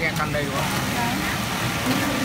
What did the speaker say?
cái căn đây đúng không?